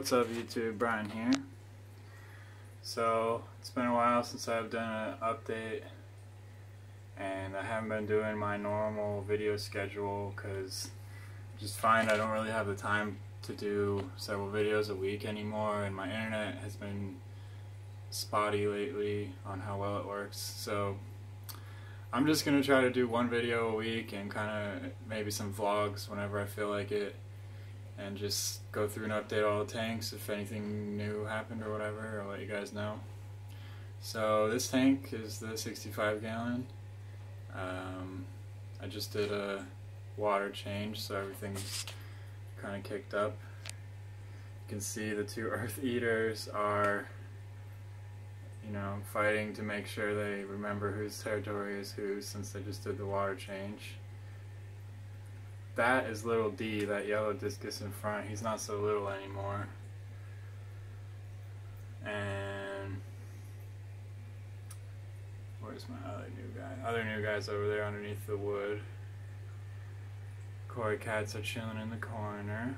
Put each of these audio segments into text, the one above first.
what's up YouTube, Brian here. So, it's been a while since I've done an update and I haven't been doing my normal video schedule because I just find I don't really have the time to do several videos a week anymore and my internet has been spotty lately on how well it works. So, I'm just going to try to do one video a week and kind of maybe some vlogs whenever I feel like it and just go through and update all the tanks if anything new happened or whatever, I'll let you guys know. So this tank is the 65 gallon. Um, I just did a water change so everything's kind of kicked up. You can see the two earth eaters are you know, fighting to make sure they remember whose territory is whose since they just did the water change that is little D, that yellow discus in front. He's not so little anymore. And where's my other new guy? Other new guys over there underneath the wood. Koi cats are chilling in the corner.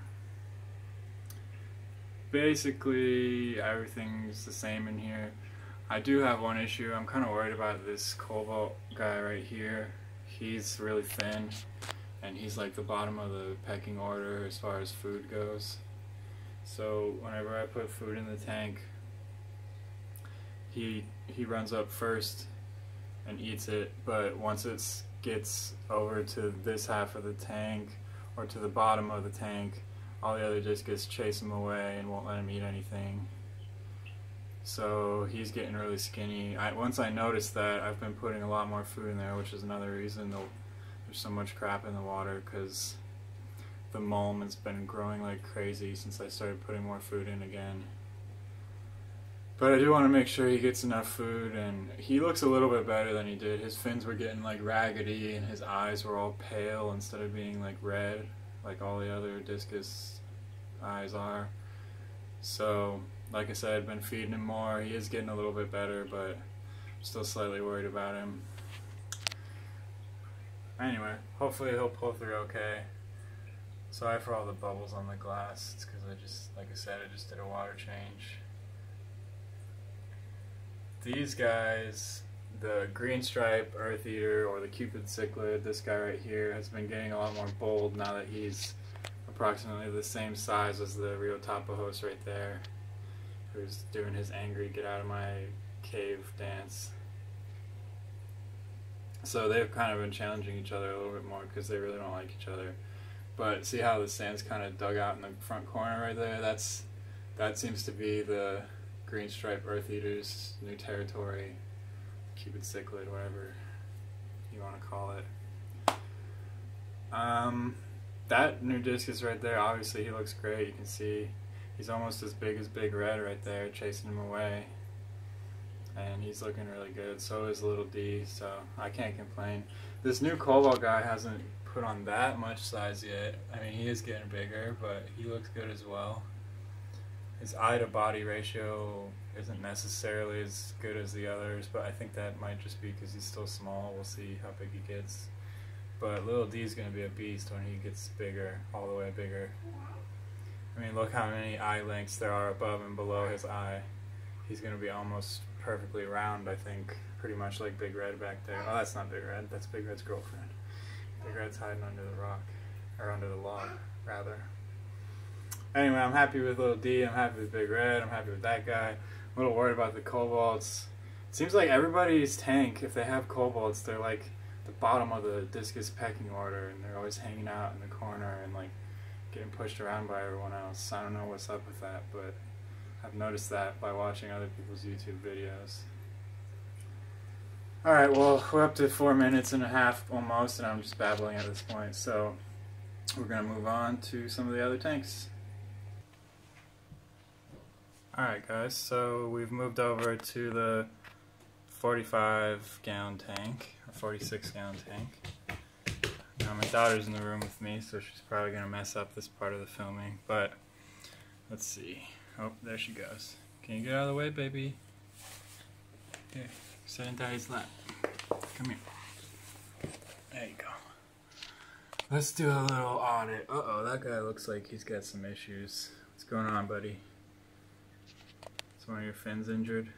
Basically, everything's the same in here. I do have one issue. I'm kind of worried about this cobalt guy right here. He's really thin and he's like the bottom of the pecking order as far as food goes. So whenever I put food in the tank, he he runs up first and eats it, but once it gets over to this half of the tank or to the bottom of the tank, all the other discus chase him away and won't let him eat anything. So he's getting really skinny. I, once I noticed that, I've been putting a lot more food in there, which is another reason there's so much crap in the water because the mulm has been growing like crazy since I started putting more food in again. But I do want to make sure he gets enough food and he looks a little bit better than he did. His fins were getting like raggedy and his eyes were all pale instead of being like red like all the other discus eyes are. So, like I said, I've been feeding him more. He is getting a little bit better, but I'm still slightly worried about him. Anyway, hopefully he'll pull through okay. Sorry for all the bubbles on the glass. It's because I just, like I said, I just did a water change. These guys, the green stripe earth eater or the cupid cichlid, this guy right here, has been getting a lot more bold now that he's approximately the same size as the Rio Tapajos right there, who's doing his angry get out of my cave dance. So they've kind of been challenging each other a little bit more because they really don't like each other. But see how the sand's kind of dug out in the front corner right there? That's that seems to be the green stripe earth eaters' new territory, cupid cichlid, whatever you want to call it. Um, that new discus right there, obviously he looks great. You can see he's almost as big as Big Red right there, chasing him away and he's looking really good. So is Little D, so I can't complain. This new Cobalt guy hasn't put on that much size yet. I mean, he is getting bigger, but he looks good as well. His eye to body ratio isn't necessarily as good as the others, but I think that might just be because he's still small. We'll see how big he gets. But Little D is going to be a beast when he gets bigger, all the way bigger. I mean, look how many eye lengths there are above and below his eye. He's going to be almost perfectly round, I think. Pretty much like Big Red back there. Oh, that's not Big Red. That's Big Red's girlfriend. Big Red's hiding under the rock. Or under the log, rather. Anyway, I'm happy with Little D. I'm happy with Big Red. I'm happy with that guy. I'm a little worried about the Cobalts. It seems like everybody's tank, if they have Cobalts, they're like the bottom of the discus pecking order, and they're always hanging out in the corner and like getting pushed around by everyone else. I don't know what's up with that, but I've noticed that by watching other people's YouTube videos. Alright, well, we're up to four minutes and a half almost, and I'm just babbling at this point, so we're going to move on to some of the other tanks. Alright guys, so we've moved over to the 45 gallon tank, or 46 gallon tank. Now my daughter's in the room with me, so she's probably going to mess up this part of the filming, but let's see. Oh, there she goes. Can you get out of the way, baby? Here, sit in daddy's lap. Come here. There you go. Let's do a little audit. Uh-oh, that guy looks like he's got some issues. What's going on, buddy? Is one of your fins injured?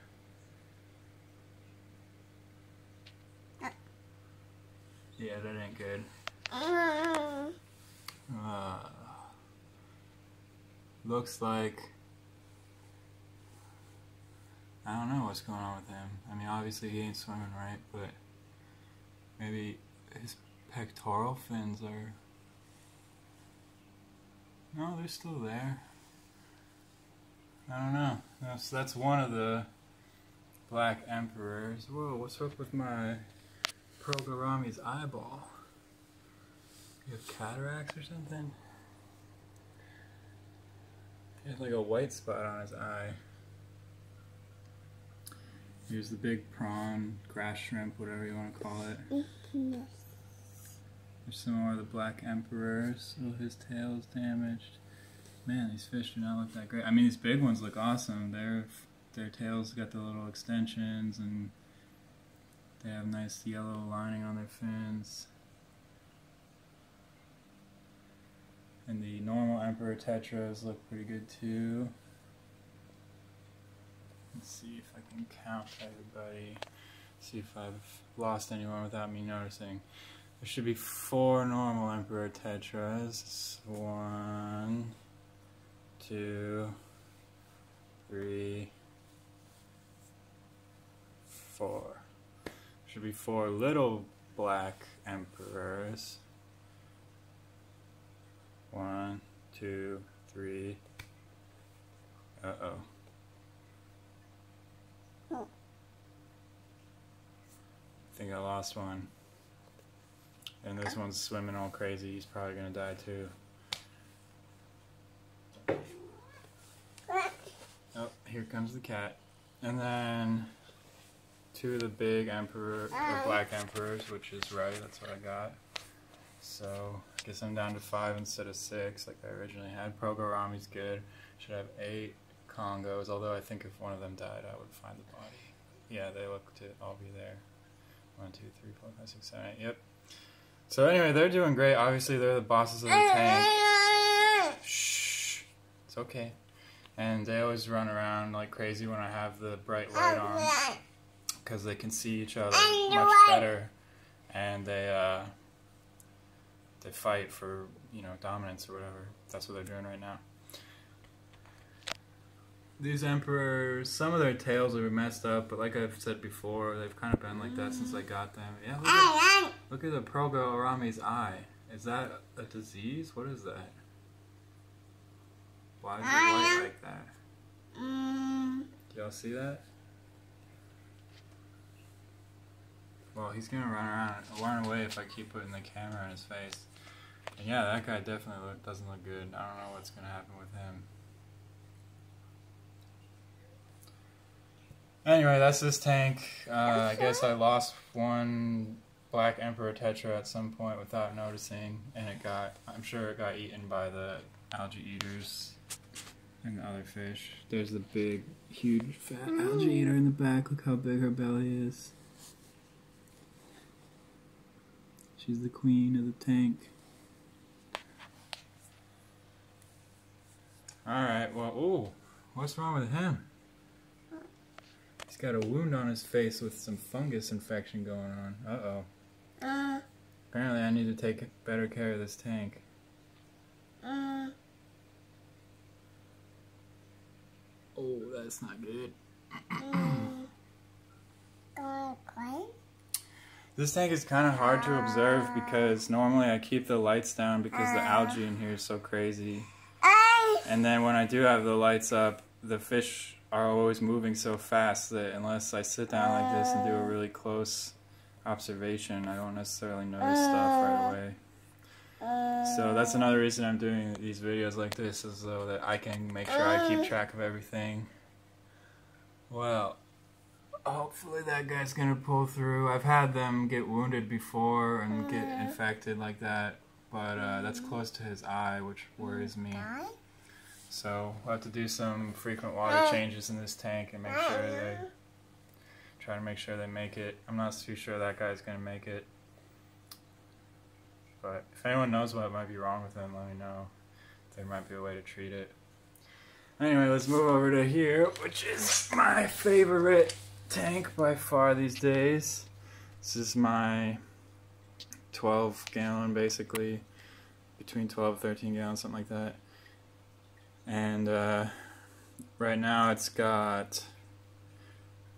Yeah, that ain't good. Uh, looks like I don't know what's going on with him. I mean, obviously he ain't swimming right, but maybe his pectoral fins are. No, they're still there. I don't know. That's that's one of the black emperors. Whoa, what's up with my Progarami's eyeball? You have cataracts or something? He has like a white spot on his eye. Here's the big prawn, grass shrimp, whatever you want to call it. There's some more of the black emperors. Oh, his tail is damaged. Man, these fish do not look that great. I mean, these big ones look awesome. Their their tails got the little extensions, and they have nice yellow lining on their fins. And the normal emperor tetras look pretty good too. Let's see if I can count everybody. See if I've lost anyone without me noticing. There should be four normal Emperor Tetras. One, two, three, four. Should be four little black Emperors. One, two, three. Uh-oh. I think I lost one. And this one's swimming all crazy. He's probably gonna die too. Oh, here comes the cat. And then two of the big emperor, or black emperors, which is right. That's what I got. So I guess I'm down to five instead of six, like I originally had. Progarami's good. Should have eight Congos. Although I think if one of them died, I would find the body. Yeah, they look to all be there. One, two, three, four, five, six, seven, eight. Yep. So anyway, they're doing great. Obviously, they're the bosses of the tank. Shh. It's okay. And they always run around like crazy when I have the bright light on, because they can see each other much better, and they uh, they fight for you know dominance or whatever. That's what they're doing right now. These emperors, some of their tails are messed up, but like I've said before, they've kind of been like that since I mm. got them. Yeah, look at, look at the Progarami's eye. Is that a disease? What is that? Why is it white like that? Do y'all see that? Well, he's gonna run around, run away if I keep putting the camera in his face. And yeah, that guy definitely look, doesn't look good. I don't know what's gonna happen with him. Anyway, that's this tank. Uh, I guess I lost one Black Emperor Tetra at some point without noticing, and it got, I'm sure it got eaten by the algae eaters and the other fish. There's the big, huge, fat algae eater in the back. Look how big her belly is. She's the queen of the tank. Alright, well, ooh, what's wrong with him? He's got a wound on his face with some fungus infection going on. Uh-oh. Uh, Apparently I need to take better care of this tank. uh, Oh, that's not good. Gonna play? This tank is kind of hard to observe because normally I keep the lights down because the algae in here is so crazy. Ay! And then when I do have the lights up, the fish are always moving so fast that unless I sit down like this and do a uh. really close observation, I don't necessarily notice stuff right uh. away. So that's uh. another reason I'm doing these videos like this, is so that I can make sure I keep track of everything. Well, hopefully that guy's gonna pull through. I've had them get wounded before and get infected like that, but uh, that's mm. close to his eye, which worries me. So we'll have to do some frequent water ah. changes in this tank and make ah, sure they try to make sure they make it. I'm not too sure that guy's gonna make it. But if anyone knows what might be wrong with him, let me know. There might be a way to treat it. Anyway, let's move over to here, which is my favorite tank by far these days. This is my 12 gallon, basically, between 12 13 gallons, something like that. And uh, right now it's got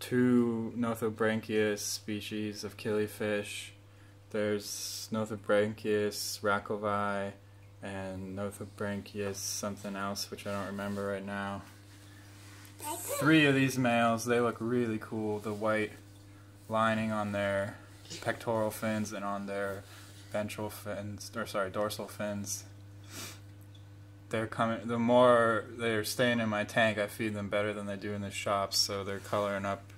two Nothobranchius species of killifish. There's Nothobranchius rachovii and Nothobranchius something else, which I don't remember right now. Three of these males, they look really cool. The white lining on their pectoral fins and on their ventral fins, or sorry, dorsal fins. They're coming. The more they're staying in my tank, I feed them better than they do in the shops. So they're coloring up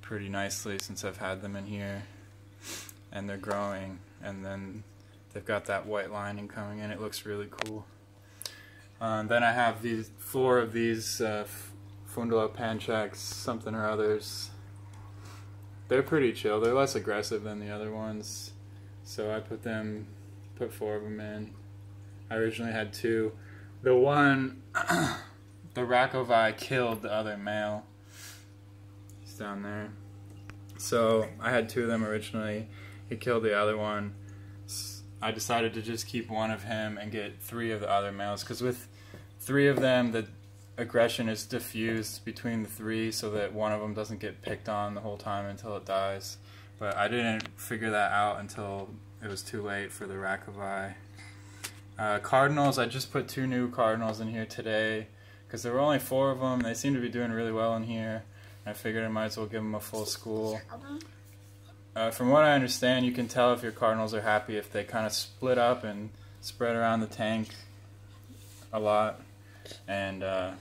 pretty nicely since I've had them in here, and they're growing. And then they've got that white lining coming in. It looks really cool. Um, then I have these four of these uh, Fundulopanchax something or others. They're pretty chill. They're less aggressive than the other ones. So I put them, put four of them in. I originally had two. The one, the Rachovii killed the other male. He's down there. So I had two of them originally. He killed the other one. I decided to just keep one of him and get three of the other males because with three of them, the aggression is diffused between the three so that one of them doesn't get picked on the whole time until it dies. But I didn't figure that out until it was too late for the Rachovii. Uh, cardinals, I just put two new cardinals in here today because there were only four of them. They seem to be doing really well in here. I figured I might as well give them a full school. Uh, from what I understand, you can tell if your cardinals are happy if they kind of split up and spread around the tank a lot, and uh,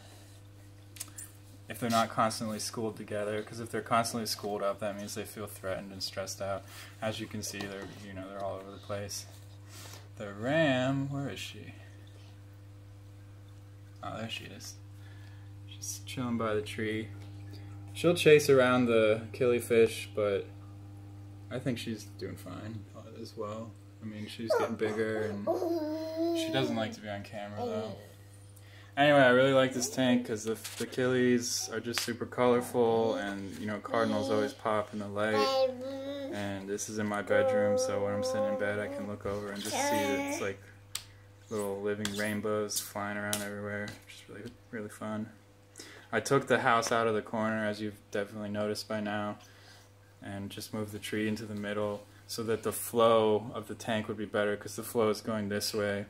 if they're not constantly schooled together. Because if they're constantly schooled up, that means they feel threatened and stressed out. As you can see, they're you know they're all over the place. The ram, where is she? Oh, there she is. She's chilling by the tree. She'll chase around the killifish, but I think she's doing fine uh, as well. I mean, she's getting bigger, and she doesn't like to be on camera though. Anyway, I really like this tank because the, the killies are just super colorful, and you know, cardinals always pop in the light. And this is in my bedroom, so when I'm sitting in bed, I can look over and just see it's like little living rainbows flying around everywhere, which is really, really fun. I took the house out of the corner, as you've definitely noticed by now and just moved the tree into the middle so that the flow of the tank would be better because the flow is going this way.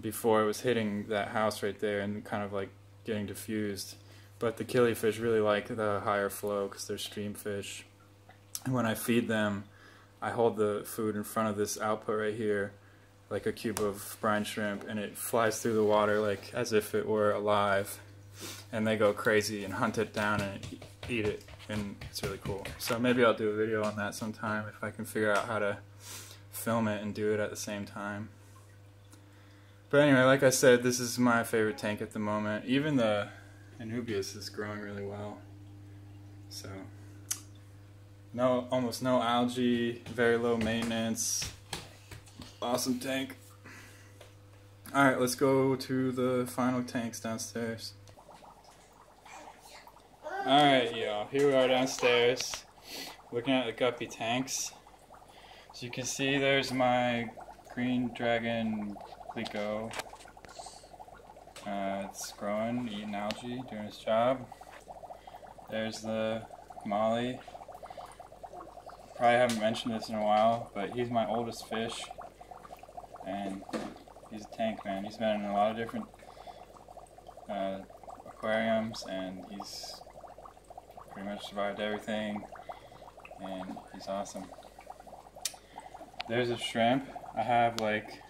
Before it was hitting that house right there and kind of like getting diffused. But the killifish really like the higher flow because they're stream fish. And when I feed them, I hold the food in front of this output right here, like a cube of brine shrimp, and it flies through the water like as if it were alive. And they go crazy and hunt it down and eat it and it's really cool. So maybe I'll do a video on that sometime if I can figure out how to film it and do it at the same time. But anyway, like I said, this is my favorite tank at the moment. Even the Anubias is growing really well. So, no, almost no algae, very low maintenance, awesome tank. Alright, let's go to the final tanks downstairs. Alright, y'all, here we are downstairs, looking at the guppy tanks. As you can see, there's my green dragon pleco. Uh, it's growing, eating algae, doing its job. There's the Molly. Probably haven't mentioned this in a while, but he's my oldest fish. And he's a tank man. He's been in a lot of different uh, aquariums and he's pretty much survived everything and he's awesome. There's a shrimp. I have like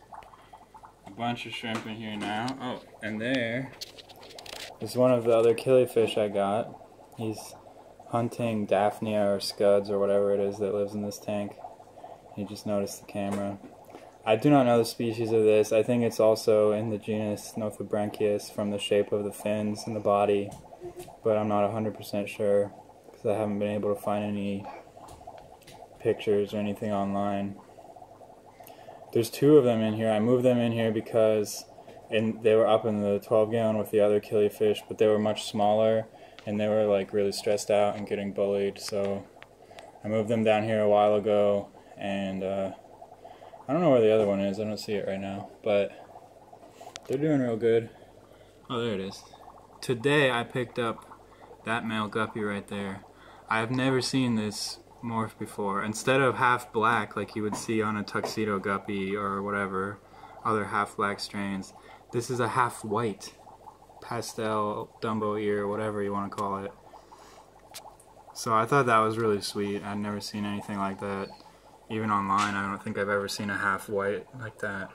a bunch of shrimp in here now. Oh, and there is one of the other killifish I got. He's hunting Daphnia or scuds or whatever it is that lives in this tank. He just noticed the camera. I do not know the species of this. I think it's also in the genus Nothobranchius from the shape of the fins and the body but I'm not 100% sure because I haven't been able to find any pictures or anything online. There's two of them in here. I moved them in here because and they were up in the 12 gallon with the other killifish, but they were much smaller, and they were like really stressed out and getting bullied. So I moved them down here a while ago, and uh, I don't know where the other one is. I don't see it right now, but they're doing real good. Oh, there it is. Today I picked up that male guppy right there. I have never seen this morph before. Instead of half black like you would see on a tuxedo guppy or whatever, other half black strains, this is a half white pastel Dumbo ear, whatever you want to call it. So I thought that was really sweet. I'd never seen anything like that. Even online, I don't think I've ever seen a half white like that.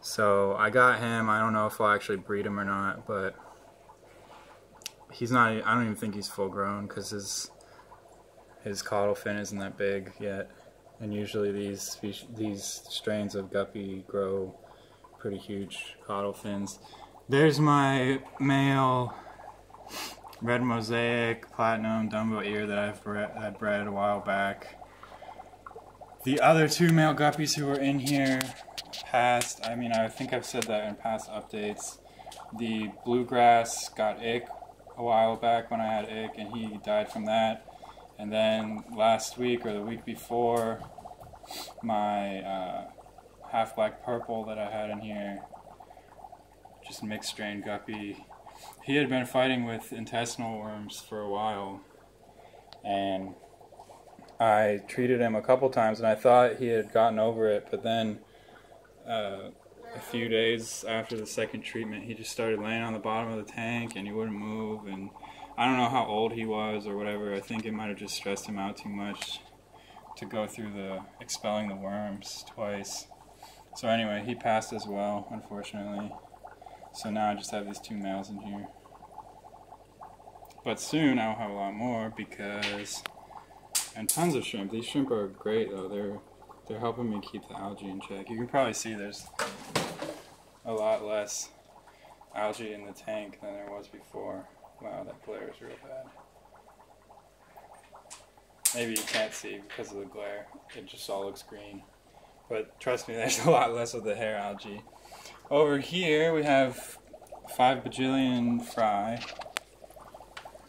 So I got him. I don't know if I'll actually breed him or not, but he's not. I don't even think he's full grown because his his caudal fin isn't that big yet. And usually these these strains of guppy grow pretty huge caudal fins. There's my male red mosaic platinum Dumbo ear that I've had bred a while back. The other two male guppies who were in here past, I mean, I think I've said that in past updates. The bluegrass got ick a while back when I had ick, and he died from that. And then last week or the week before, my uh, half black purple that I had in here, just mixed strain guppy, he had been fighting with intestinal worms for a while. And I treated him a couple times, and I thought he had gotten over it, but then uh, a few days after the second treatment, he just started laying on the bottom of the tank, and he wouldn't move. And I don't know how old he was or whatever. I think it might have just stressed him out too much to go through the expelling the worms twice. So anyway, he passed as well, unfortunately. So now I just have these two males in here. But soon I'll have a lot more because and tons of shrimp. These shrimp are great though. They're they're helping me keep the algae in check. You can probably see there's a lot less algae in the tank than there was before. Wow, that glare is real bad. Maybe you can't see because of the glare. It just all looks green. But trust me, there's a lot less of the hair algae. Over here we have five bajillion fry.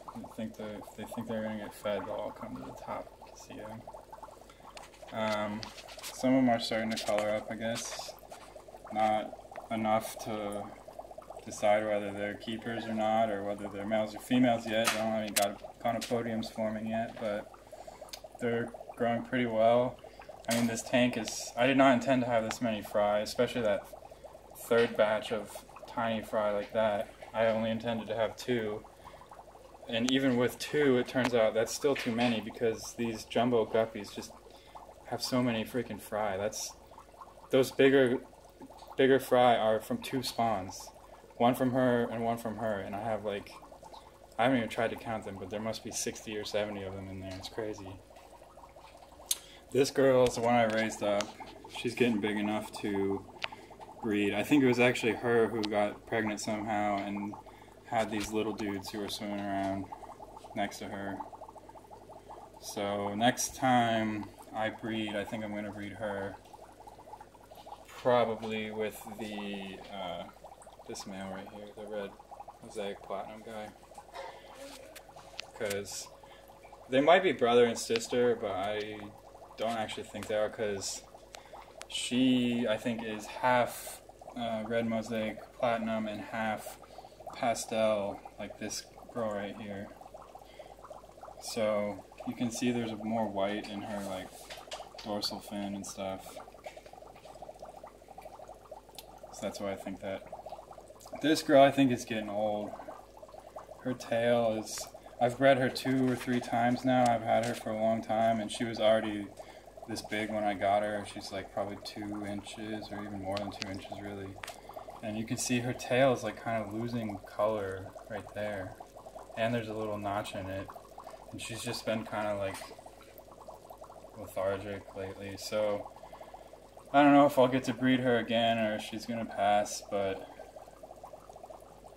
I think they they think they're gonna get fed, they'll all come to the top. See them. Um, some of them are starting to color up, I guess. Not enough to decide whether they're keepers or not, or whether they're males or females yet. They don't have any gonopodiums forming yet, but they're growing pretty well. I mean, this tank is. I did not intend to have this many fry, especially that third batch of tiny fry like that. I only intended to have two and even with two, it turns out that's still too many because these jumbo guppies just have so many freaking fry. That's those bigger, bigger fry are from two spawns, one from her and one from her, and I have like, I haven't even tried to count them, but there must be 60 or 70 of them in there. It's crazy. This girl is the one I raised up. She's getting big enough to breed. I think it was actually her who got pregnant somehow and had these little dudes who were swimming around next to her. So next time I breed, I think I'm going to breed her probably with the uh, this male right here, the red mosaic platinum guy, because they might be brother and sister, but I don't actually think they are because she I think is half uh, red mosaic platinum and half pastel like this girl right here. So you can see there's more white in her like dorsal fin and stuff. So that's why I think that. This girl I think is getting old. Her tail is I've bred her two or three times now. I've had her for a long time and she was already this big when I got her. She's like probably two inches or even more than two inches really. And you can see her tail is like kind of losing color right there. And there's a little notch in it. And she's just been kind of like lethargic lately. So I don't know if I'll get to breed her again or if she's gonna pass but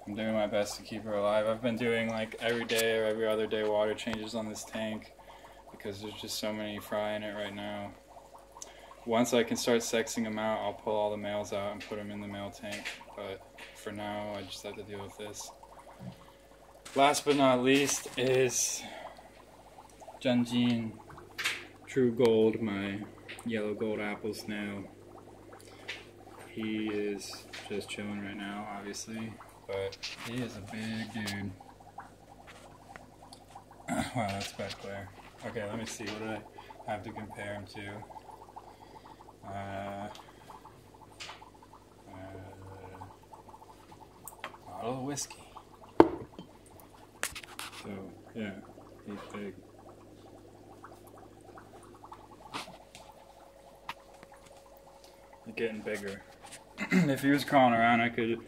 I'm doing my best to keep her alive. I've been doing like every day or every other day water changes on this tank because there's just so many fry in it right now once I can start sexing them out, I'll pull all the males out and put them in the male tank. But for now, I just have to deal with this. Last but not least is Junjin True Gold, my yellow gold apple snail. He is just chilling right now, obviously, but he is a big dude. wow, that's bad glare. Okay, let me see. What do I have to compare him to? Uh, uh, bottle of whiskey. So, yeah, he's big. Getting bigger. if he was crawling around, I could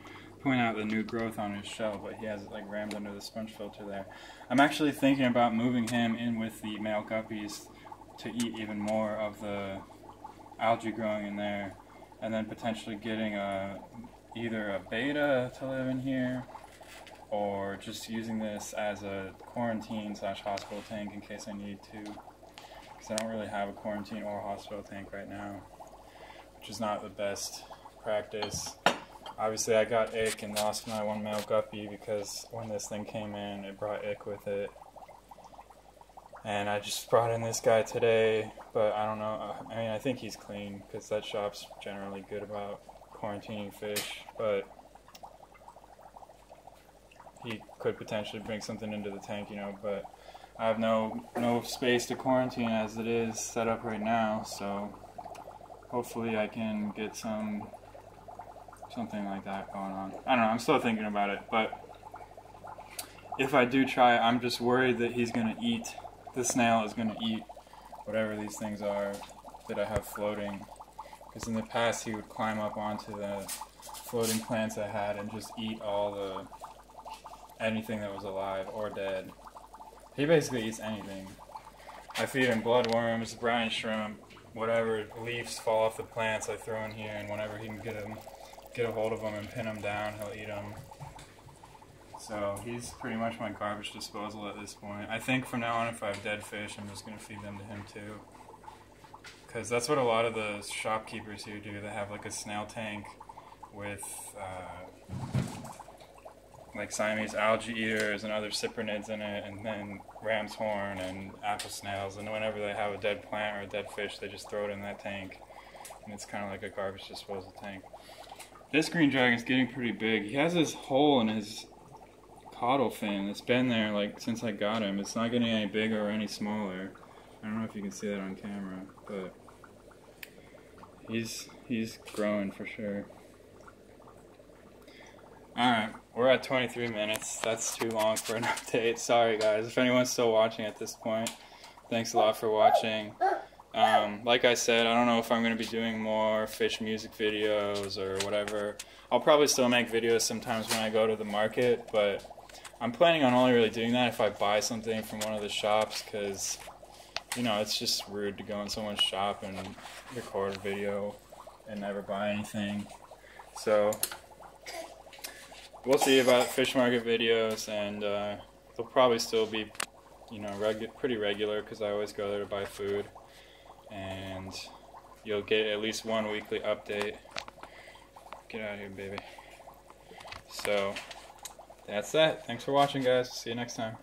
point out the new growth on his shell, but he has it like rammed under the sponge filter there. I'm actually thinking about moving him in with the male guppies to eat even more of the algae growing in there, and then potentially getting a either a betta to live in here, or just using this as a quarantine slash hospital tank in case I need to, because I don't really have a quarantine or hospital tank right now, which is not the best practice. Obviously, I got ick and lost my one male guppy because when this thing came in, it brought ick with it. And I just brought in this guy today, but I don't know. I mean, I think he's clean because that shop's generally good about quarantining fish, but he could potentially bring something into the tank, you know. But I have no no space to quarantine as it is set up right now, so hopefully I can get some something like that going on. I don't know. I'm still thinking about it, but if I do try, I'm just worried that he's gonna eat the snail is going to eat whatever these things are that I have floating. Because in the past he would climb up onto the floating plants I had and just eat all the anything that was alive or dead. He basically eats anything. I feed him bloodworms, brine shrimp, whatever leaves fall off the plants I throw in here, and whenever he can get them, get a hold of them and pin them down, he'll eat them. So he's pretty much my garbage disposal at this point. I think from now on, if I have dead fish, I'm just going to feed them to him too. Because that's what a lot of the shopkeepers here do. They have like a snail tank with uh, like Siamese algae eaters and other cyprinids in it, and then ram's horn and apple snails. And whenever they have a dead plant or a dead fish, they just throw it in that tank. And it's kind of like a garbage disposal tank. This green dragon's getting pretty big. He has this hole in his caudal fin. It's been there like since I got him. It's not getting any bigger or any smaller. I don't know if you can see that on camera, but he's he's growing for sure. Alright, we're at 23 minutes. That's too long for an update. Sorry guys, if anyone's still watching at this point, thanks a lot for watching. Um, like I said, I don't know if I'm going to be doing more fish music videos or whatever. I'll probably still make videos sometimes when I go to the market, but I'm planning on only really doing that if I buy something from one of the shops because, you know, it's just rude to go in someone's shop and record a video and never buy anything. So, we'll see about fish market videos and uh, they'll probably still be, you know, regu pretty regular because I always go there to buy food. And you'll get at least one weekly update. Get out of here, baby. So, that's that. Thanks for watching, guys. See you next time.